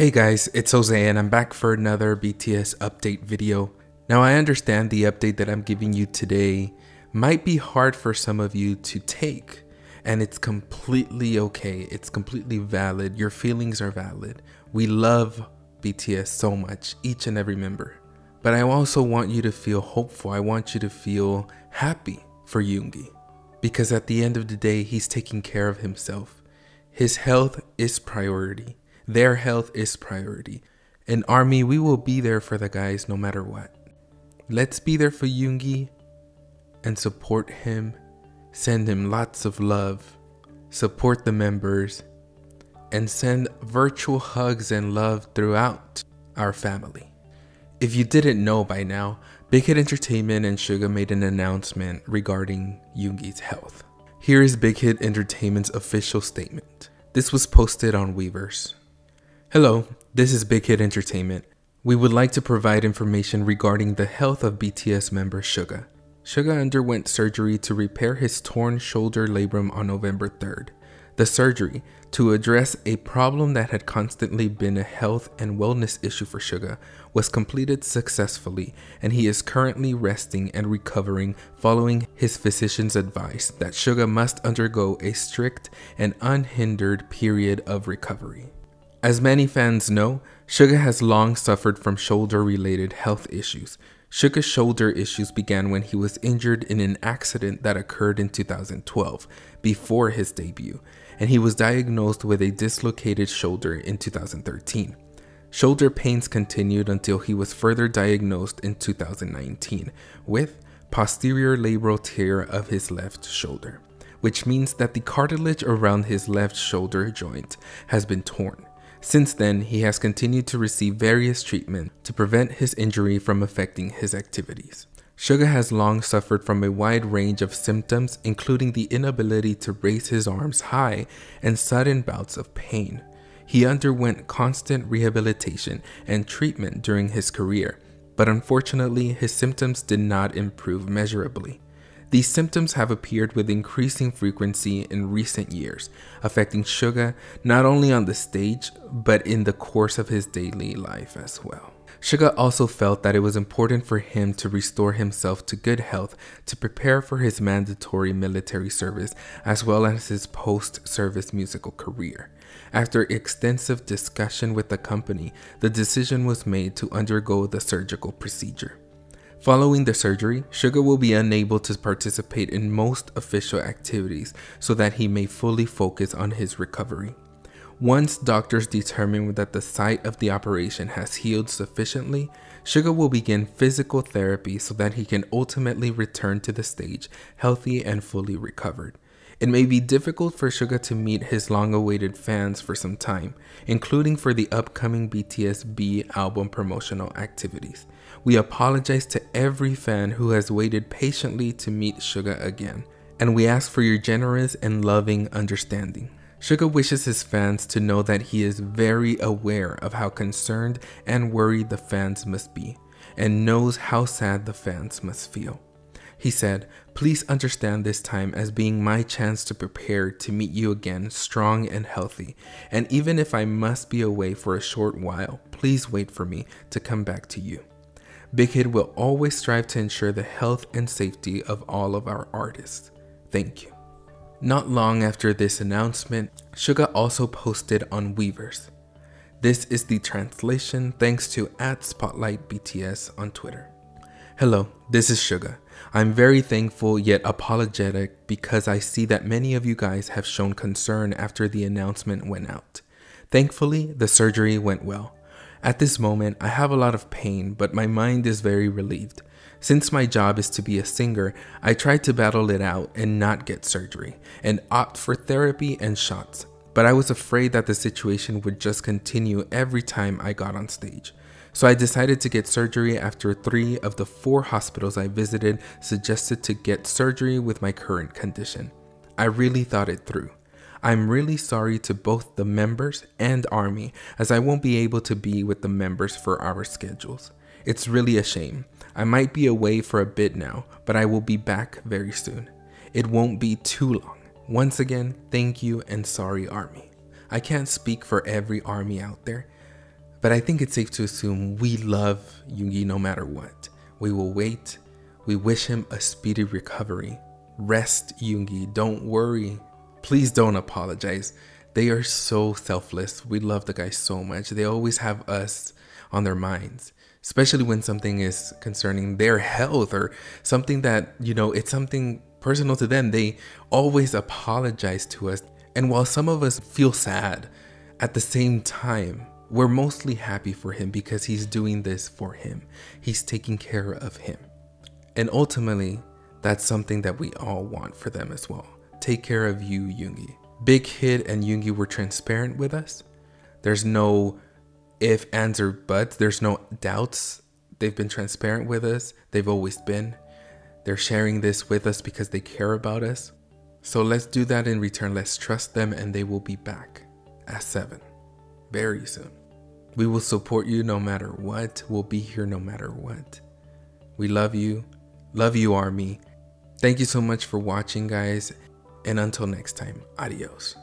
Hey guys, it's Jose and I'm back for another BTS update video. Now I understand the update that I'm giving you today might be hard for some of you to take and it's completely okay. It's completely valid. Your feelings are valid. We love BTS so much, each and every member. But I also want you to feel hopeful. I want you to feel happy for Yoongi because at the end of the day, he's taking care of himself. His health is priority. Their health is priority. In Army, we will be there for the guys no matter what. Let's be there for Yoongi and support him. Send him lots of love. Support the members and send virtual hugs and love throughout our family. If you didn't know by now, Big Hit Entertainment and Suga made an announcement regarding Yoongi's health. Here is Big Hit Entertainment's official statement. This was posted on Weverse. Hello, this is Big Hit Entertainment. We would like to provide information regarding the health of BTS member Suga. Suga underwent surgery to repair his torn shoulder labrum on November 3rd. The surgery, to address a problem that had constantly been a health and wellness issue for Suga, was completed successfully and he is currently resting and recovering following his physician's advice that Suga must undergo a strict and unhindered period of recovery. As many fans know, Suga has long suffered from shoulder related health issues. Suga's shoulder issues began when he was injured in an accident that occurred in 2012, before his debut, and he was diagnosed with a dislocated shoulder in 2013. Shoulder pains continued until he was further diagnosed in 2019 with posterior labral tear of his left shoulder, which means that the cartilage around his left shoulder joint has been torn. Since then, he has continued to receive various treatment to prevent his injury from affecting his activities. Suga has long suffered from a wide range of symptoms, including the inability to raise his arms high and sudden bouts of pain. He underwent constant rehabilitation and treatment during his career, but unfortunately, his symptoms did not improve measurably. These symptoms have appeared with increasing frequency in recent years, affecting Suga not only on the stage, but in the course of his daily life as well. Suga also felt that it was important for him to restore himself to good health to prepare for his mandatory military service as well as his post service musical career. After extensive discussion with the company, the decision was made to undergo the surgical procedure. Following the surgery, Suga will be unable to participate in most official activities so that he may fully focus on his recovery. Once doctors determine that the site of the operation has healed sufficiently, Suga will begin physical therapy so that he can ultimately return to the stage healthy and fully recovered. It may be difficult for Suga to meet his long awaited fans for some time, including for the upcoming BTS BE album promotional activities. We apologize to every fan who has waited patiently to meet Suga again, and we ask for your generous and loving understanding. Suga wishes his fans to know that he is very aware of how concerned and worried the fans must be, and knows how sad the fans must feel. He said, Please understand this time as being my chance to prepare to meet you again strong and healthy. And even if I must be away for a short while, please wait for me to come back to you. Big Hit will always strive to ensure the health and safety of all of our artists. Thank you. Not long after this announcement, Suga also posted on Weverse. This is the translation thanks to at Spotlight BTS on Twitter. Hello, this is Suga. I'm very thankful yet apologetic because I see that many of you guys have shown concern after the announcement went out. Thankfully, the surgery went well. At this moment, I have a lot of pain, but my mind is very relieved. Since my job is to be a singer, I tried to battle it out and not get surgery, and opt for therapy and shots. But I was afraid that the situation would just continue every time I got on stage. So I decided to get surgery after three of the four hospitals I visited suggested to get surgery with my current condition. I really thought it through. I'm really sorry to both the members and Army as I won't be able to be with the members for our schedules. It's really a shame. I might be away for a bit now, but I will be back very soon. It won't be too long. Once again, thank you and sorry Army. I can't speak for every Army out there, But I think it's safe to assume we love Yoongi no matter what. We will wait. We wish him a speedy recovery. Rest, Yoongi. Don't worry. Please don't apologize. They are so selfless. We love the guys so much. They always have us on their minds, especially when something is concerning their health or something that, you know, it's something personal to them. They always apologize to us. And while some of us feel sad, at the same time, we're mostly happy for him because he's doing this for him. He's taking care of him. And ultimately, that's something that we all want for them as well. Take care of you, Yoongi. Big Hit and Yoongi were transparent with us. There's no if, ands, or buts. There's no doubts. They've been transparent with us. They've always been. They're sharing this with us because they care about us. So let's do that in return. Let's trust them and they will be back at 7 very soon. We will support you no matter what. We'll be here no matter what. We love you. Love you, Army. Thank you so much for watching, guys. And until next time, adios.